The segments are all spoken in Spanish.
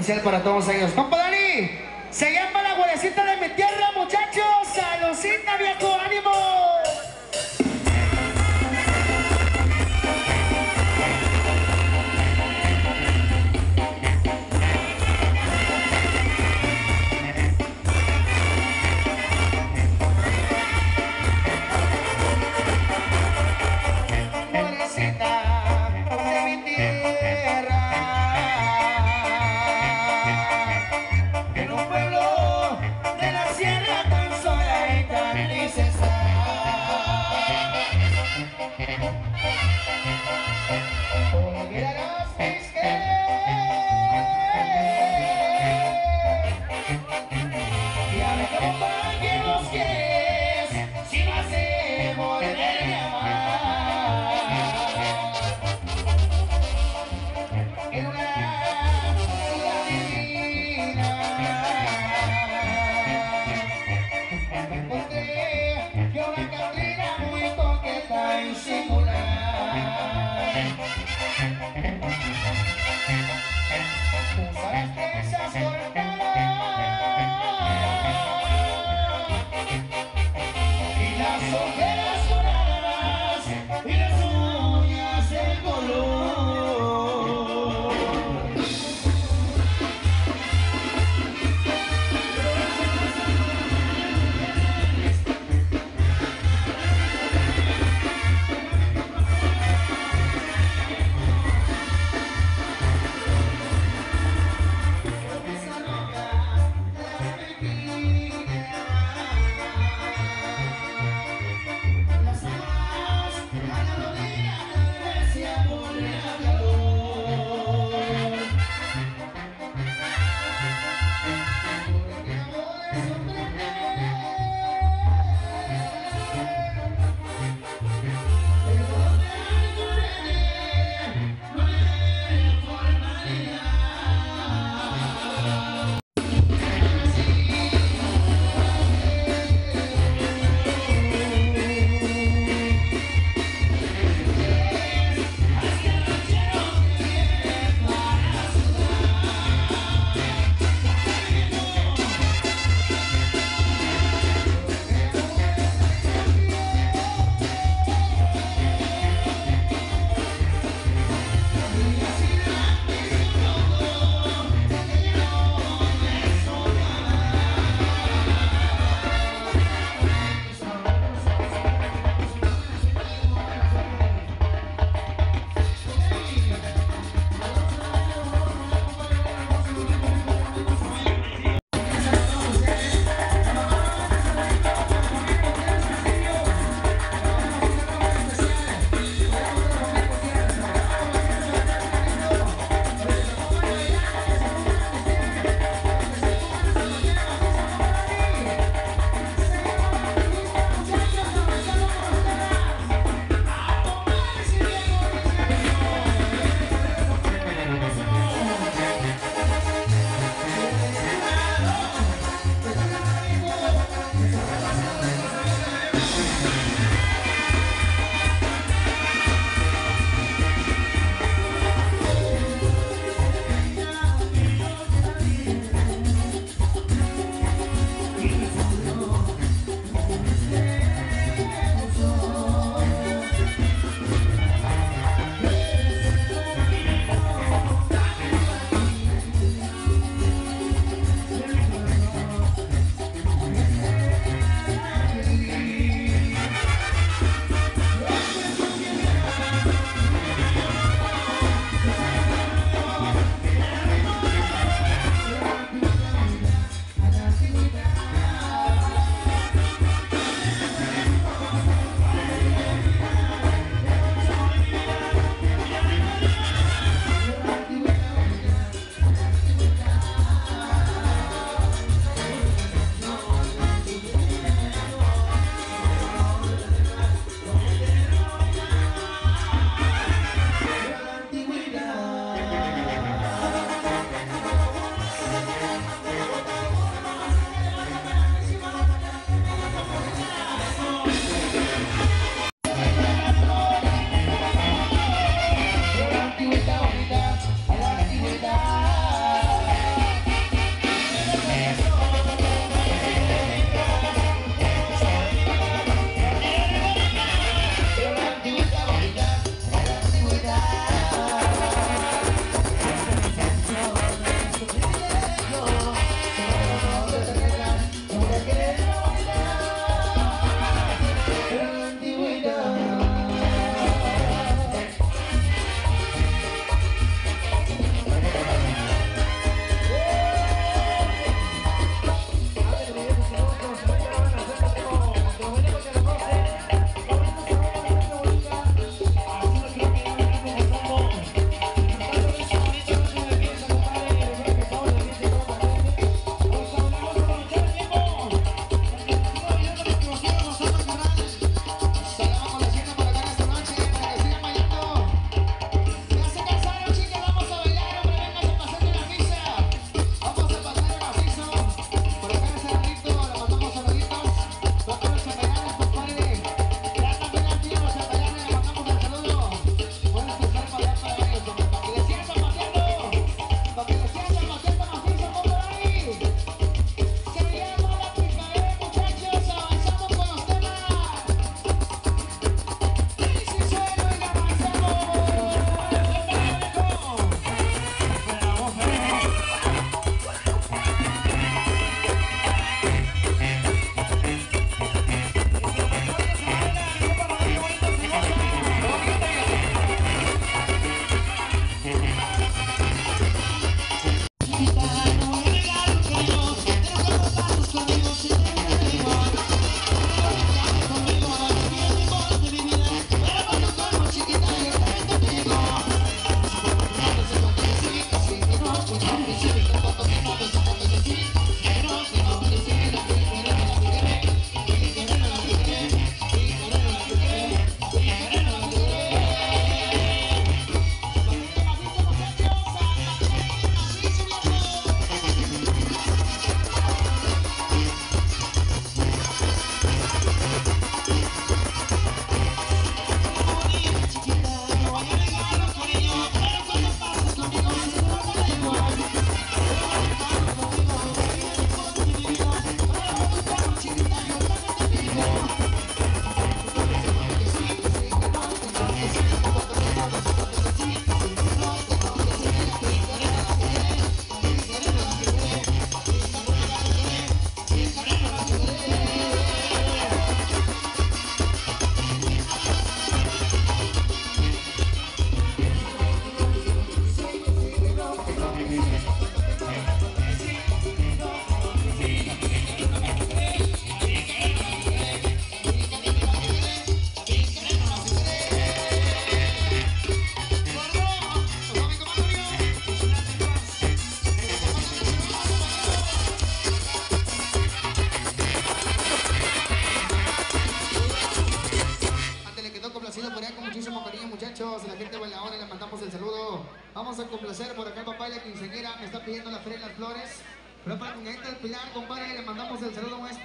Especial para todos ellos.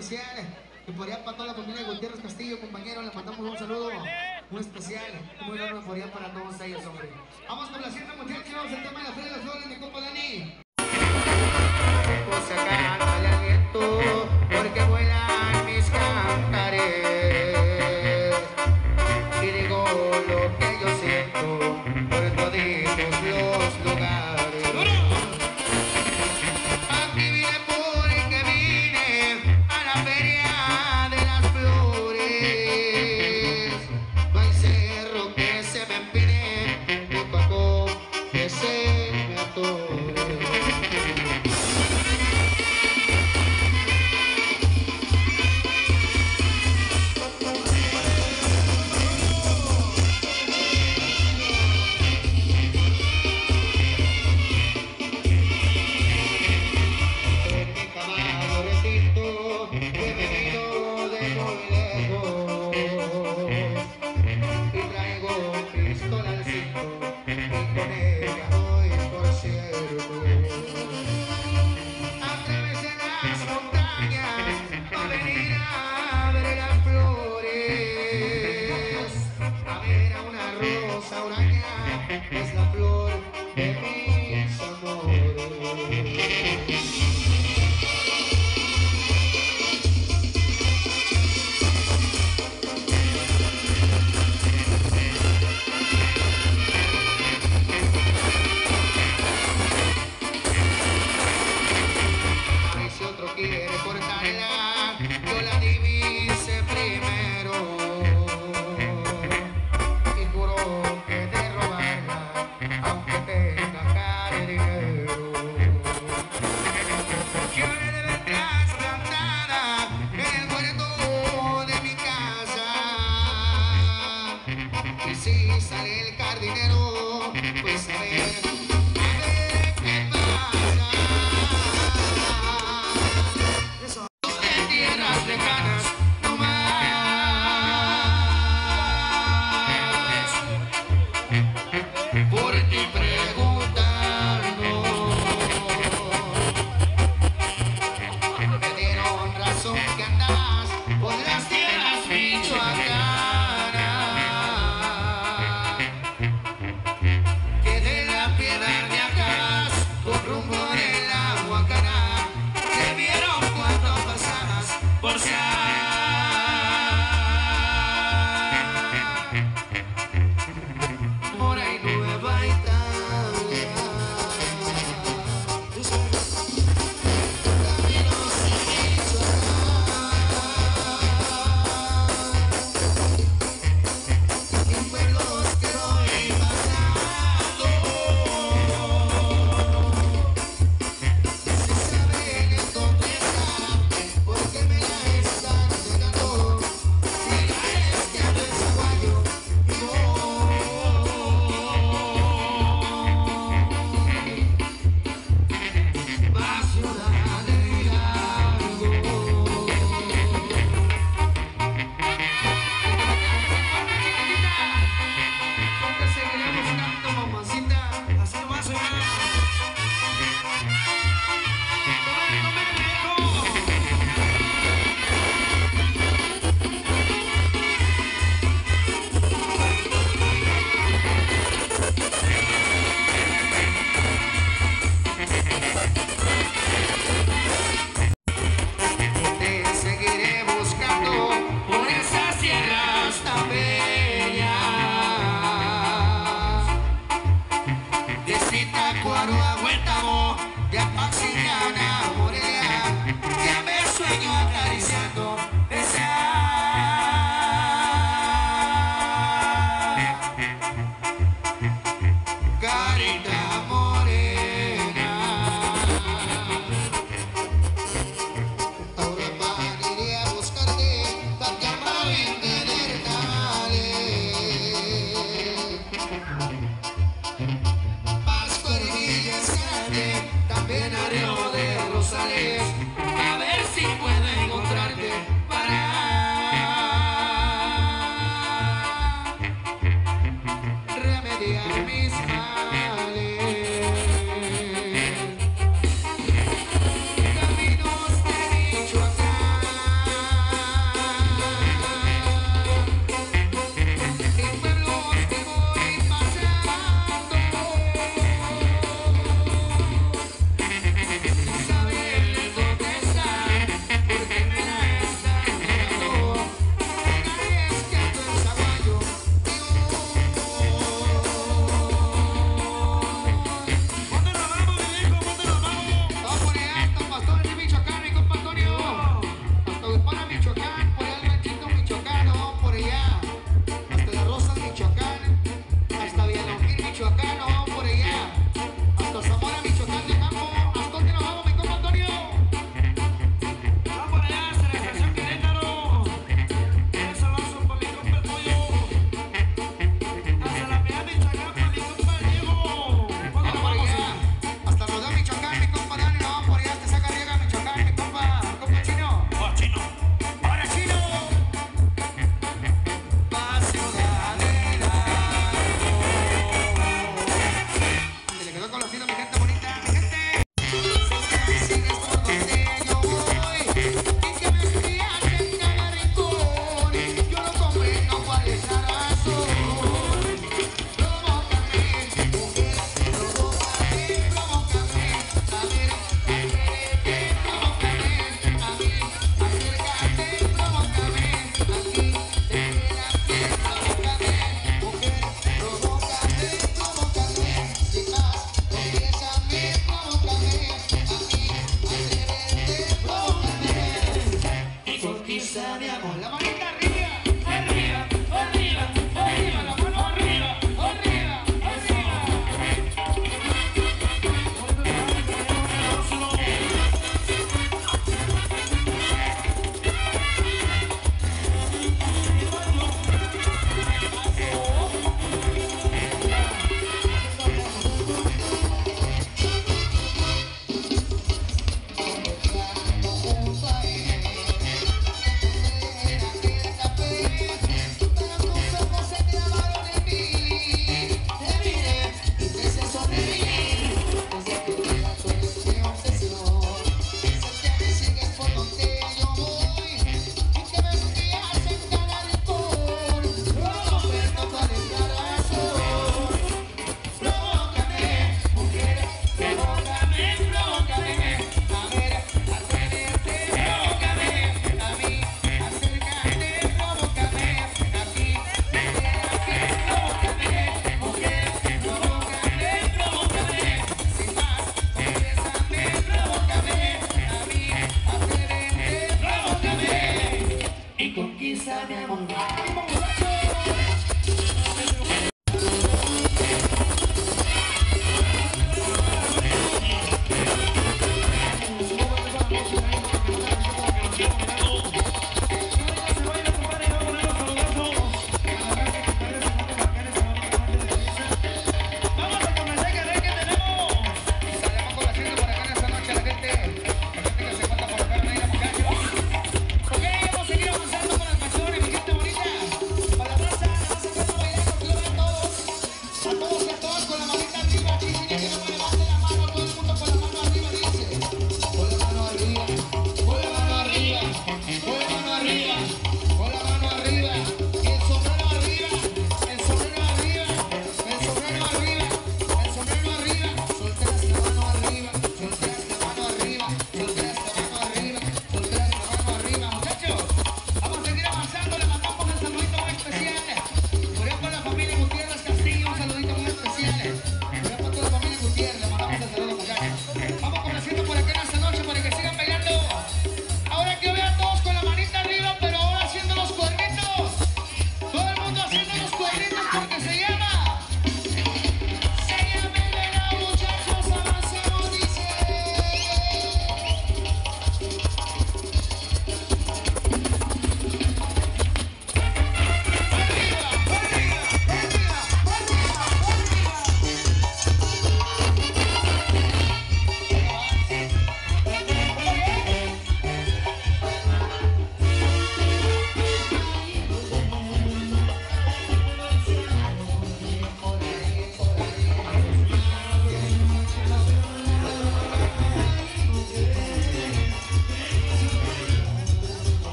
Especial. Por allá para toda la familia Gutiérrez Castillo, compañero, le mandamos un saludo muy especial. Muy por allá para todos ellos, hombre. Vamos con la siguiente muchachos, el tema de la Feria de las Flores, mi compa Dani. Porque vuelan mis cantares y digo lo que yo siento por toditos los lugares.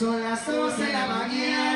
Son las 12 de la mañana.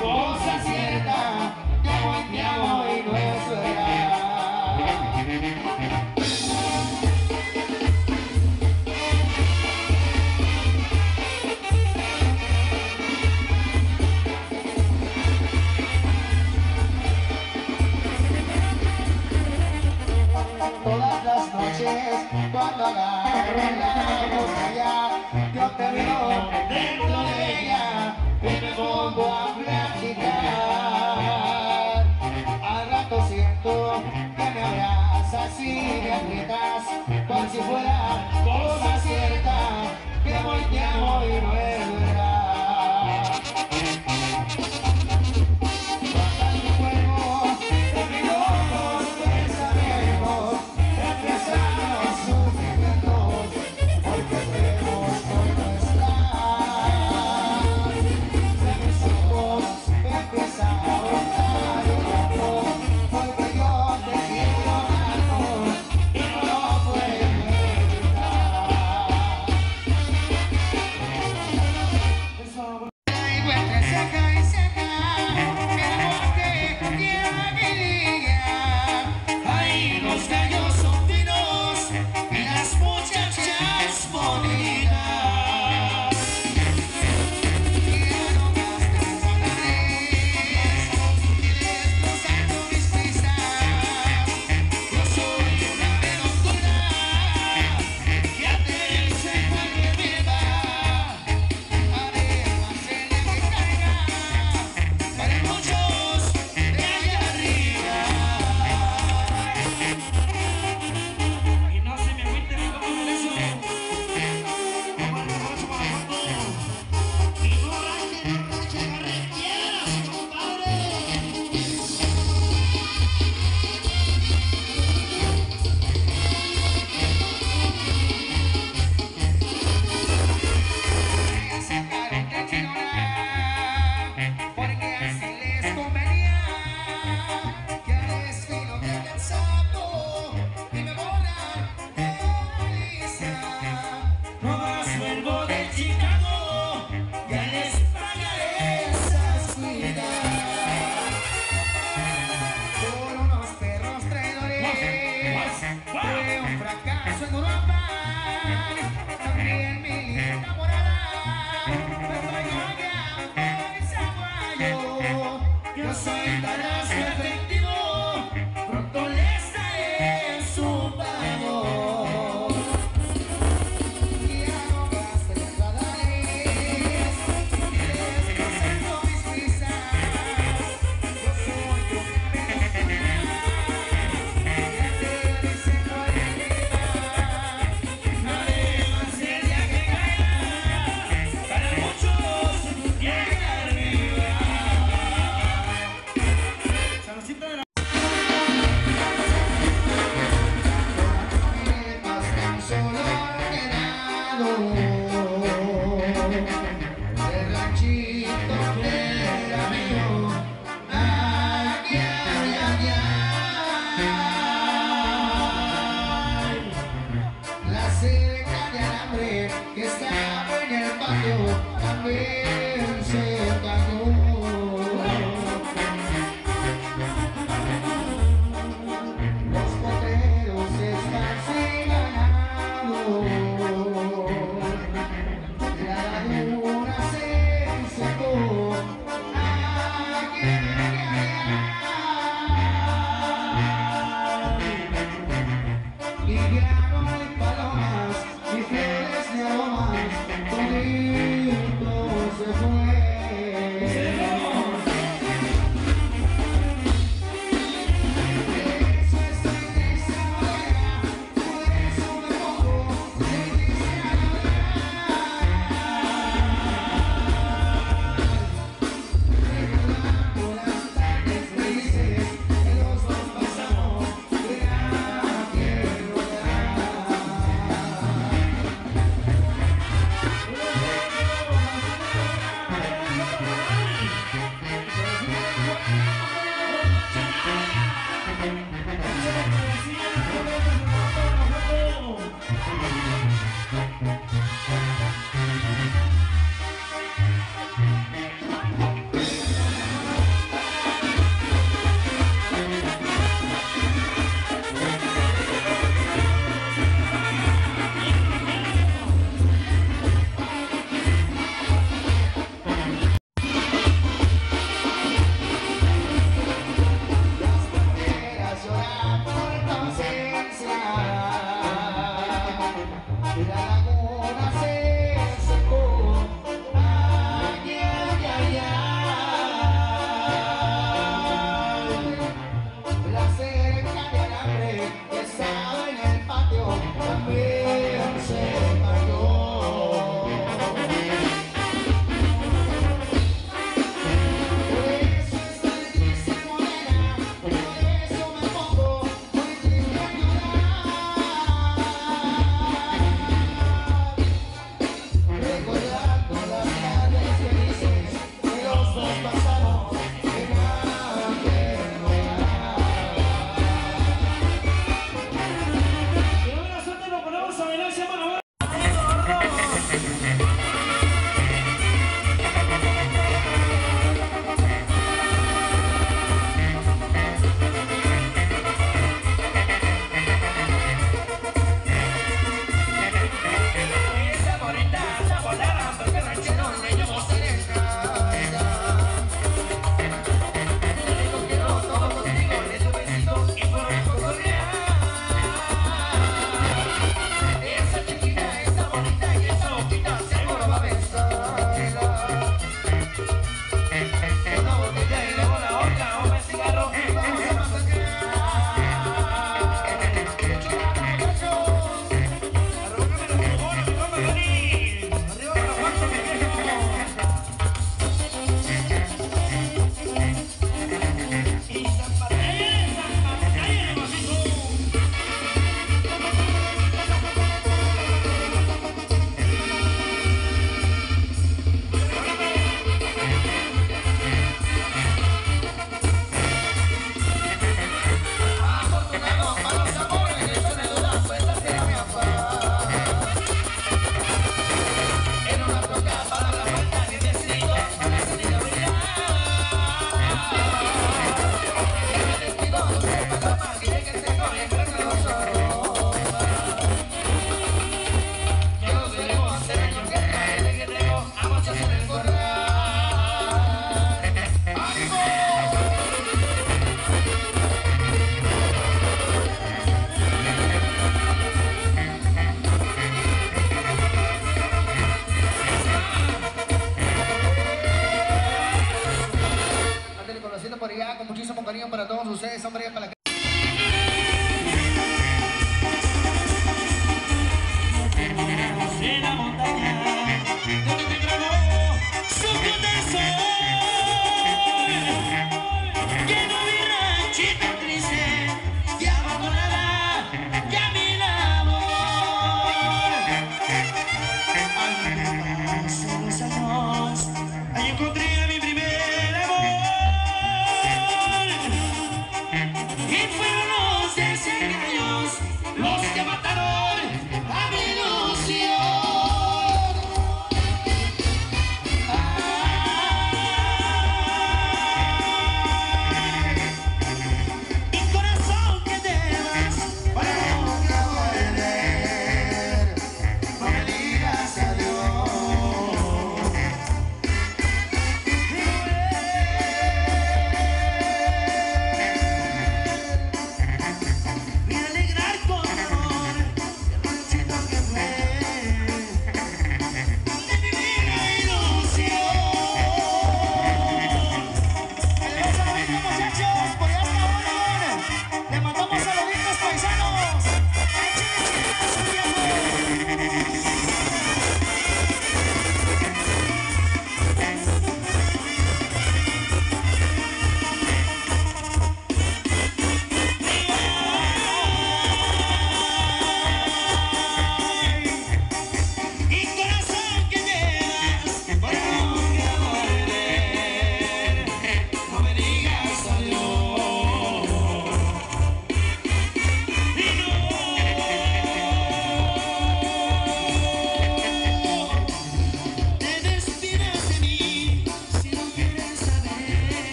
cosa cierta, te amo y no es verdad. Todas las noches, cuando agarro la botella, yo te veo dentro de ella y me pongo a platicar. Al rato siento que me abrazas y me aprietas, cual si fuera cosa cierta, que volteamos y vuelve.